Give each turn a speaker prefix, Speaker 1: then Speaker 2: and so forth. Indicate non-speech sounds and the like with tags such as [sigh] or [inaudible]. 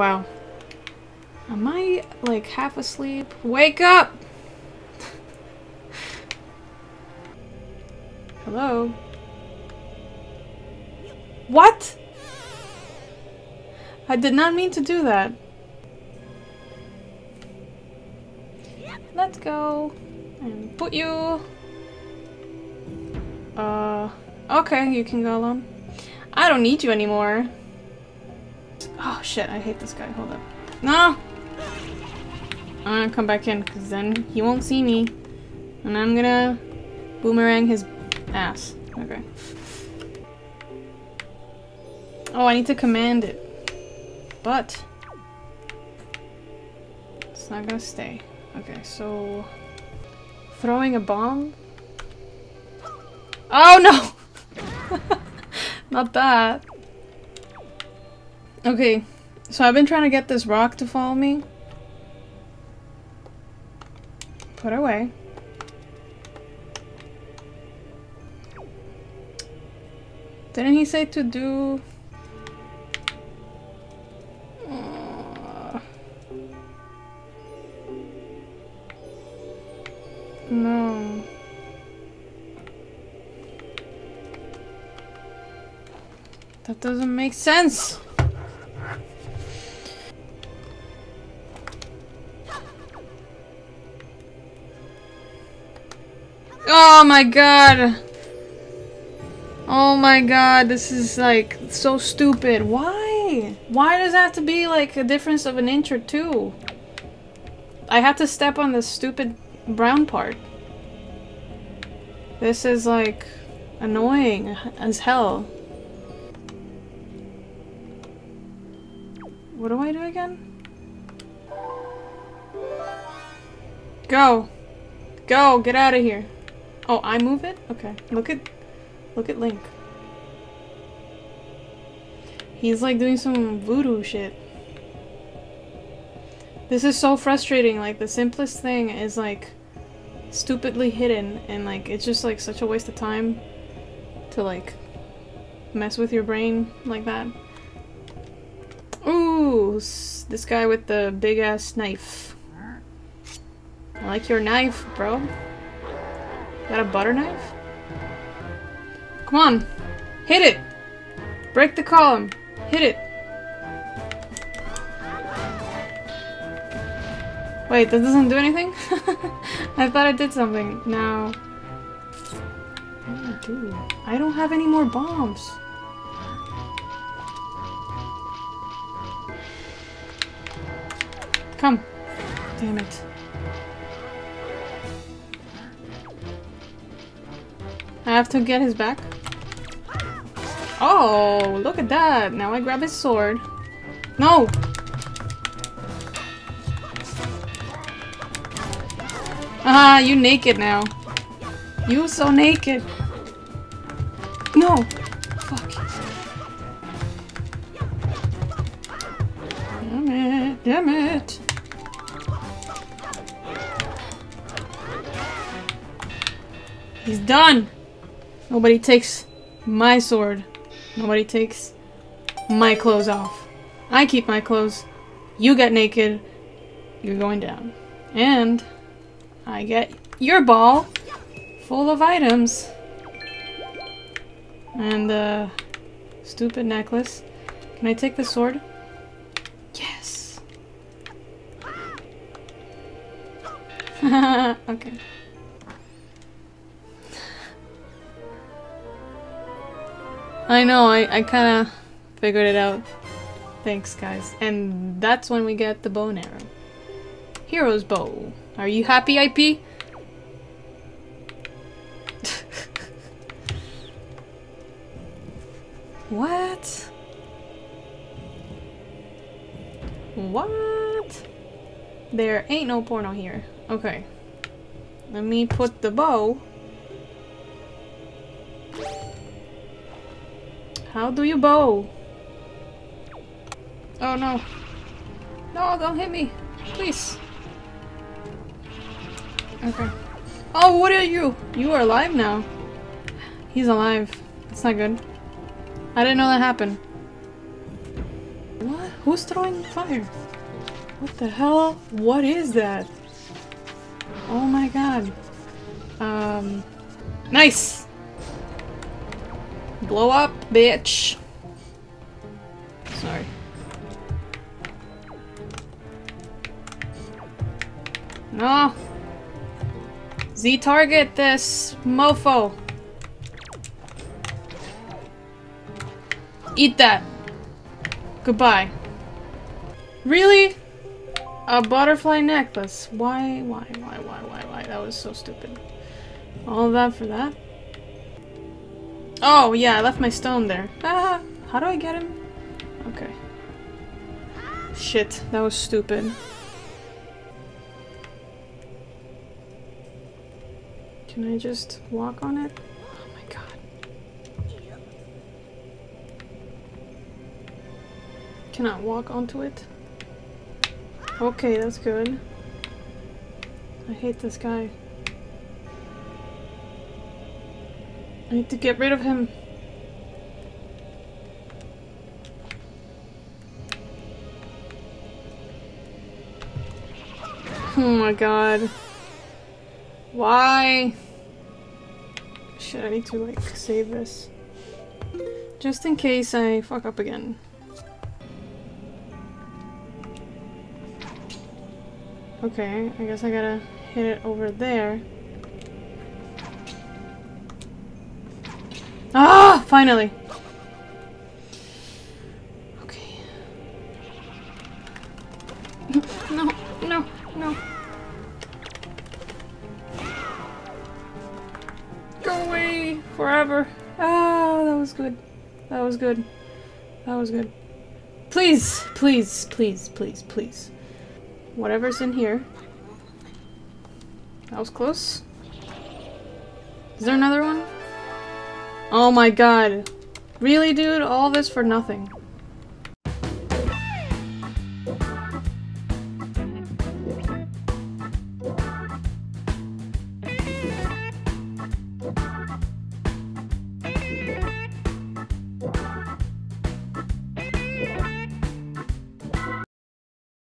Speaker 1: Wow. Am I like half asleep? Wake up! Hello? What? I did not mean to do that. Let's go and put you. Uh, okay, you can go alone. I don't need you anymore. Oh shit, I hate this guy. Hold up. No! I'm gonna come back in because then he won't see me. And I'm gonna boomerang his ass. Okay. Oh, I need to command it. But it's not gonna stay. Okay, so throwing a bomb? Oh no! [laughs] not that. Okay, so I've been trying to get this rock to follow me. Put away. Didn't he say to do... Uh, No. That doesn't make sense. Oh my god. Oh my god, this is like so stupid. Why? Why does it have to be like a difference of an inch or two? I have to step on the stupid brown part. This is like annoying as hell. What do I do again? Go! Go! Get out of here! Oh, I move it? Okay. Look at look at Link. He's like doing some voodoo shit. This is so frustrating, like the simplest thing is like stupidly hidden and like it's just like such a waste of time to like mess with your brain like that. Ooh, this guy with the big ass knife. I like your knife, bro. That a butter knife? Come on. Hit it! Break the column. Hit it. Wait, that doesn't do anything? [laughs] I thought it did something. Now... What do I do? I don't have any more bombs. Come. Damn it. I have to get his back. Oh, look at that. Now I grab his sword. No! Ah, you naked now. You so naked. No! Fuck. Damn it. Damn it. He's done! Nobody takes my sword. Nobody takes my clothes off. I keep my clothes. You get naked. You're going down. And I get your ball full of items. And the stupid necklace. Can I take the sword? Yes. [laughs] okay. I know, I, I kind of figured it out. Thanks, guys. And that's when we get the bow and arrow. Hero's bow. Are you happy, IP? [laughs] what? What? There ain't no porno here. Okay. Let me put the bow How do you bow? Oh no. No, don't hit me. Please. Okay. Oh, what are you? You are alive now. He's alive. That's not good. I didn't know that happened. What? Who's throwing fire? What the hell? What is that? Oh my god. Um, nice! Blow up, bitch! Sorry. No! Z target this mofo! Eat that! Goodbye. Really? A butterfly necklace. Why, why, why, why, why, why? That was so stupid. All of that for that? Oh, yeah, I left my stone there. [laughs] Ah, how do I get him? Okay. Shit, that was stupid. Can I just walk on it? Oh my god. Cannot walk onto it? Okay, that's good. I hate this guy. I need to get rid of him. Oh my god. Why? Shit, I need to like save this. Just in case I fuck up again. Okay, I guess I gotta hit it over there. Ah! Finally! Okay. No, no, no. Go away! Forever! Ah, that was good. That was good. That was good. Please, please, please, please, please. Whatever's in here. That was close. Is there another one? Oh my god. Really, dude? All this for nothing.